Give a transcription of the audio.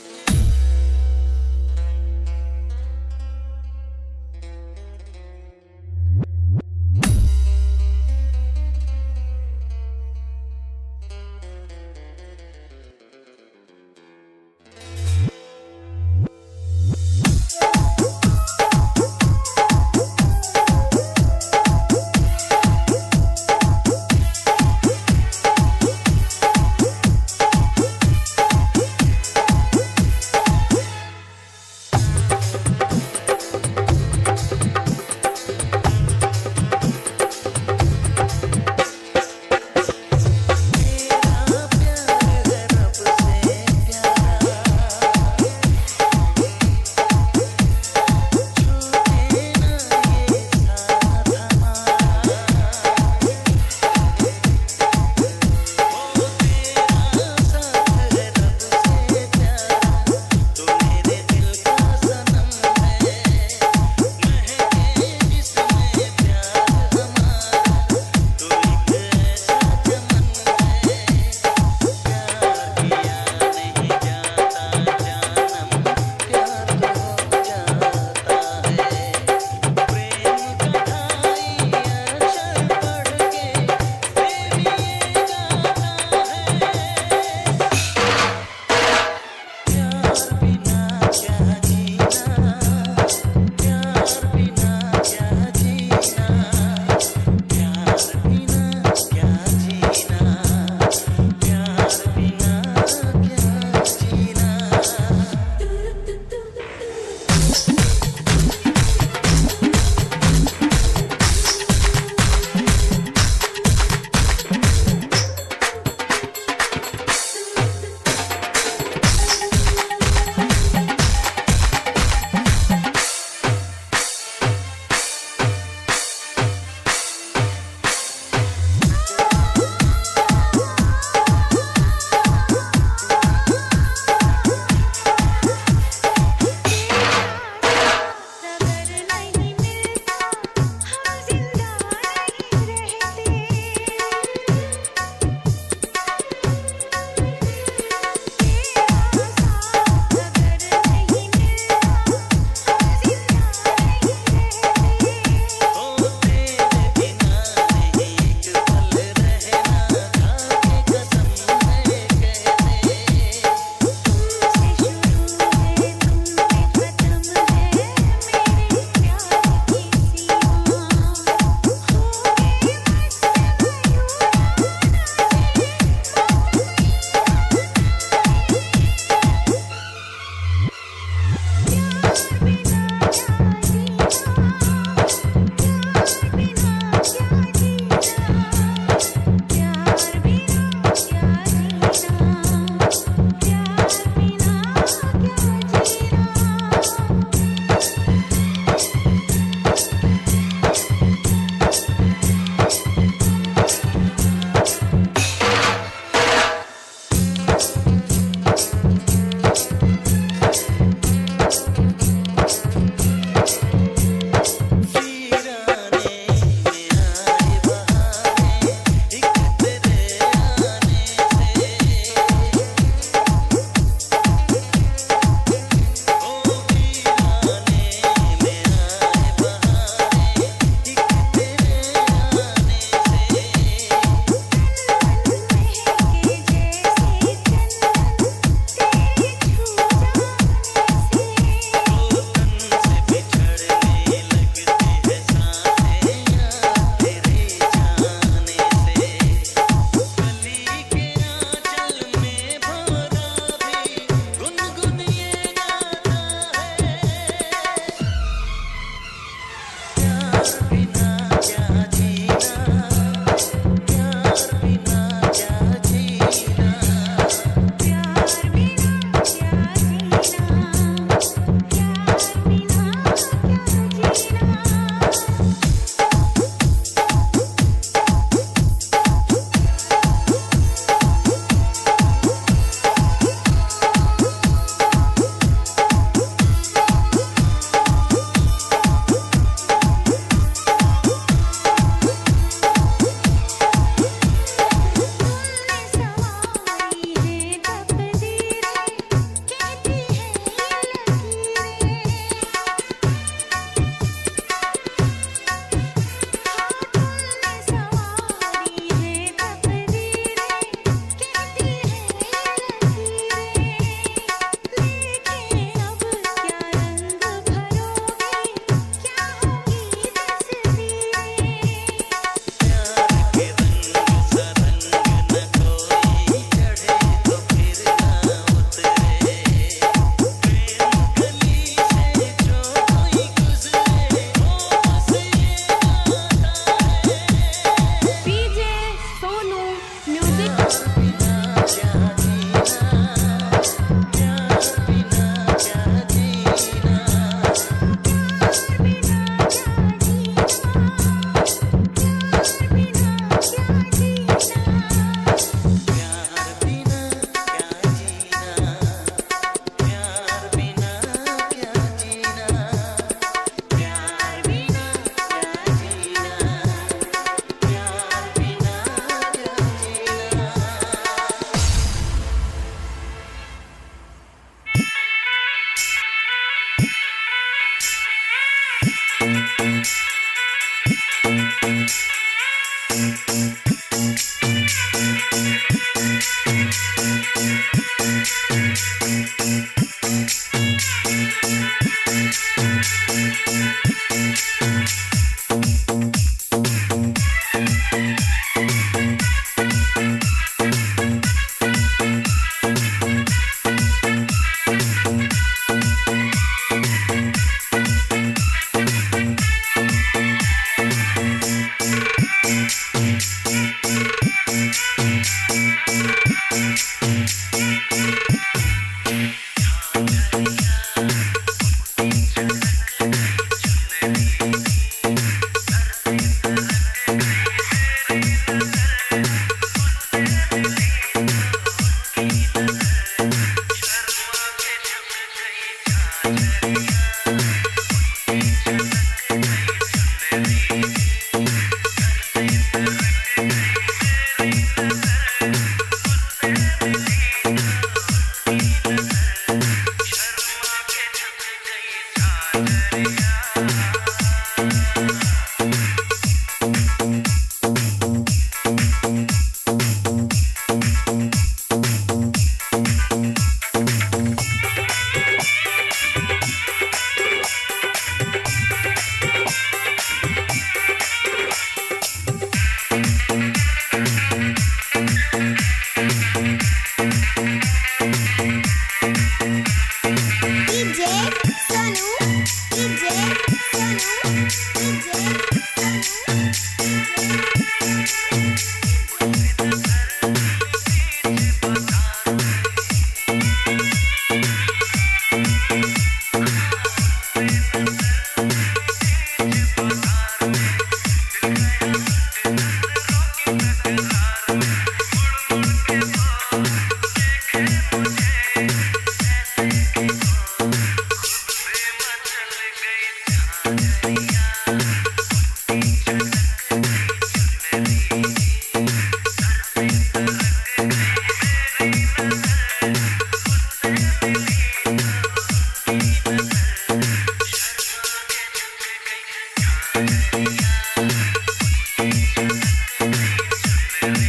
Thanks.